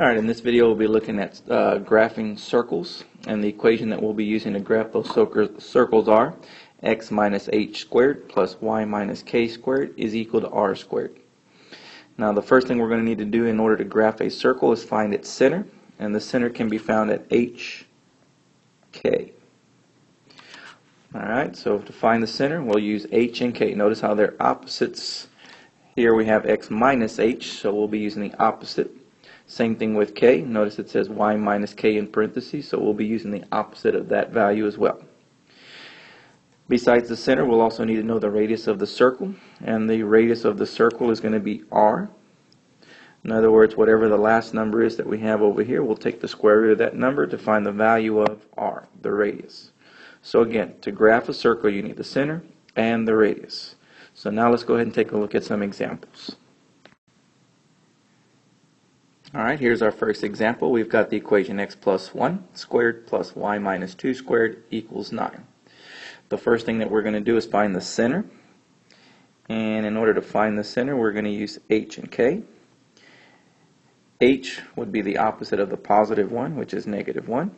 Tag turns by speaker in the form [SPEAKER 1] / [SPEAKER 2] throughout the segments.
[SPEAKER 1] All right, in this video we'll be looking at uh, graphing circles, and the equation that we'll be using to graph those circles circles are x minus h squared plus y minus k squared is equal to r squared. Now the first thing we're going to need to do in order to graph a circle is find its center, and the center can be found at h, k. All right, so to find the center, we'll use h and k. Notice how they're opposites. Here we have x minus h, so we'll be using the opposite. Same thing with k. Notice it says y minus k in parentheses, so we'll be using the opposite of that value as well. Besides the center, we'll also need to know the radius of the circle, and the radius of the circle is going to be r. In other words, whatever the last number is that we have over here, we'll take the square root of that number to find the value of r, the radius. So again, to graph a circle, you need the center and the radius. So now let's go ahead and take a look at some examples. All right, here's our first example. We've got the equation x plus 1 squared plus y minus 2 squared equals 9. The first thing that we're going to do is find the center. And in order to find the center, we're going to use h and k. h would be the opposite of the positive 1, which is negative 1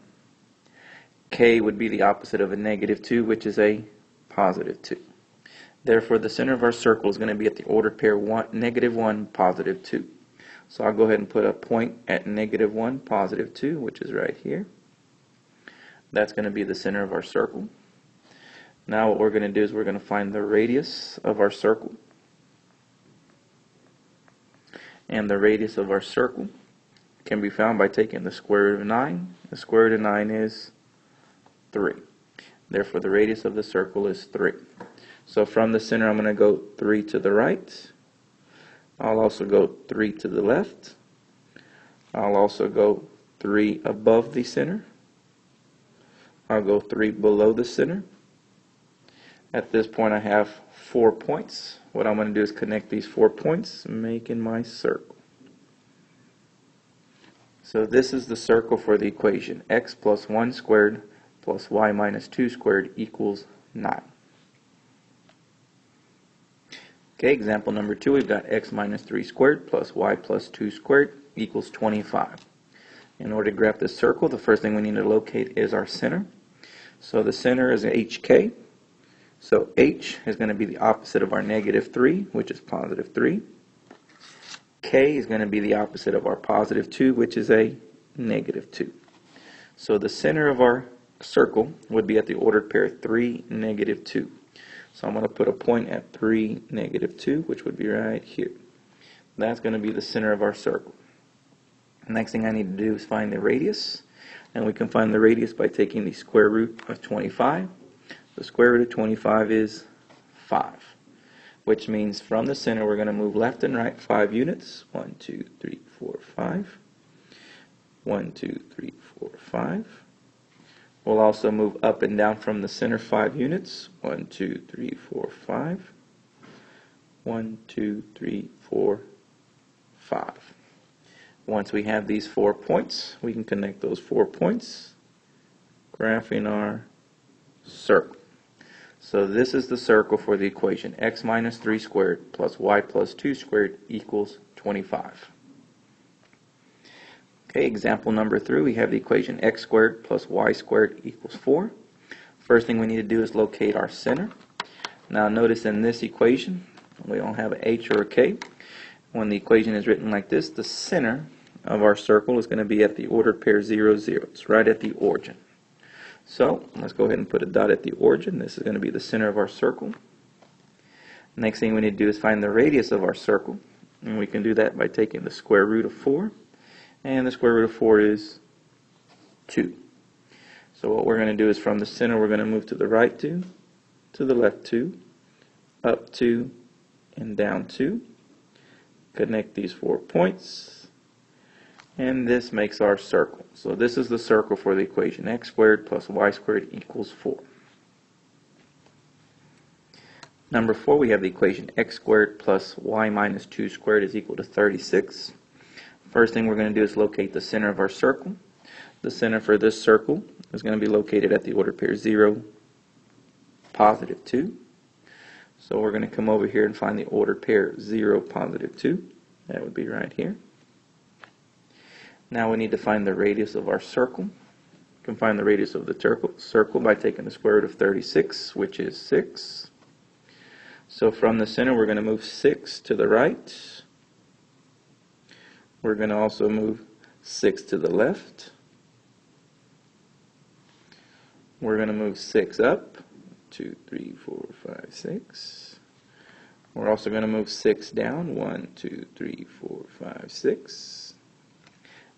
[SPEAKER 1] k would be the opposite of a negative 2, which is a positive 2. Therefore, the center of our circle is going to be at the ordered pair one, negative 1, positive 2. So I'll go ahead and put a point at negative 1, positive 2, which is right here. That's going to be the center of our circle. Now what we're going to do is we're going to find the radius of our circle. And the radius of our circle can be found by taking the square root of 9. The square root of 9 is 3. Therefore, the radius of the circle is 3. So from the center, I'm going to go 3 to the right. I'll also go 3 to the left. I'll also go 3 above the center. I'll go 3 below the center. At this point, I have 4 points. What I'm going to do is connect these 4 points, making my circle. So this is the circle for the equation x plus 1 squared plus y minus 2 squared equals 9. Okay, example number 2, we've got x minus 3 squared plus y plus 2 squared equals 25. In order to graph this circle, the first thing we need to locate is our center. So the center is hk. So h is going to be the opposite of our negative 3, which is positive 3. k is going to be the opposite of our positive 2, which is a negative 2. So the center of our circle would be at the ordered pair 3, negative 2. So I'm going to put a point at 3, negative 2, which would be right here. That's going to be the center of our circle. Next thing I need to do is find the radius. And we can find the radius by taking the square root of 25. The square root of 25 is 5, which means from the center we're going to move left and right 5 units. 1, 2, 3, 4, 5. 1, 2, 3, 4, 5. We'll also move up and down from the center 5 units. 1, 2, 3, 4, 5. 1, 2, 3, 4, 5. Once we have these four points, we can connect those four points, graphing our circle. So this is the circle for the equation x minus 3 squared plus y plus 2 squared equals 25. Okay, example number three, we have the equation x squared plus y squared equals 4. First thing we need to do is locate our center. Now notice in this equation, we don't have an h or a k. When the equation is written like this, the center of our circle is going to be at the ordered pair 0, 0. It's right at the origin. So let's go ahead and put a dot at the origin. This is going to be the center of our circle. Next thing we need to do is find the radius of our circle. And we can do that by taking the square root of 4 and the square root of 4 is 2. So what we're going to do is from the center we're going to move to the right 2, to the left 2, up 2, and down 2. Connect these four points, and this makes our circle. So this is the circle for the equation x squared plus y squared equals 4. Number 4, we have the equation x squared plus y minus 2 squared is equal to 36. First thing we're going to do is locate the center of our circle. The center for this circle is going to be located at the order pair 0, positive 2. So we're going to come over here and find the ordered pair 0, positive 2. That would be right here. Now we need to find the radius of our circle. We can find the radius of the circle by taking the square root of 36, which is 6. So from the center, we're going to move 6 to the right. We're going to also move 6 to the left. We're going to move 6 up. 2, 3, 4, 5, 6. We're also going to move 6 down. 1, 2, 3, 4, 5, 6.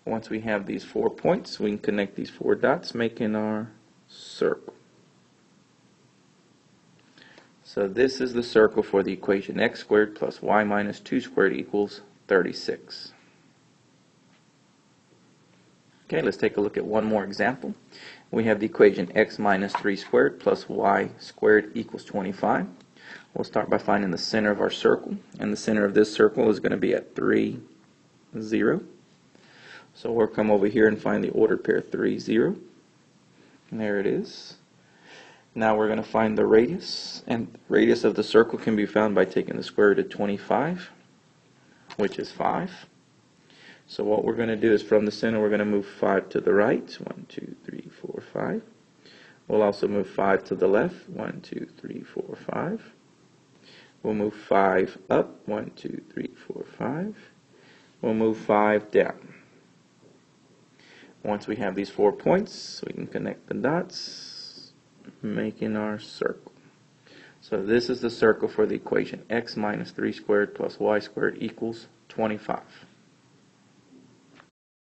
[SPEAKER 1] Once we have these four points, we can connect these four dots, making our circle. So this is the circle for the equation x squared plus y minus 2 squared equals 36. Okay, let's take a look at one more example. We have the equation x minus 3 squared plus y squared equals 25. We'll start by finding the center of our circle, and the center of this circle is going to be at 3, 0. So we'll come over here and find the ordered pair 3, 0. And there it is. Now we're going to find the radius, and radius of the circle can be found by taking the square root of 25, which is 5. So what we're going to do is from the center, we're going to move 5 to the right. 1, 2, 3, 4, 5. We'll also move 5 to the left. 1, 2, 3, 4, 5. We'll move 5 up. 1, 2, 3, 4, 5. We'll move 5 down. Once we have these four points, we can connect the dots, making our circle. So this is the circle for the equation x minus 3 squared plus y squared equals 25.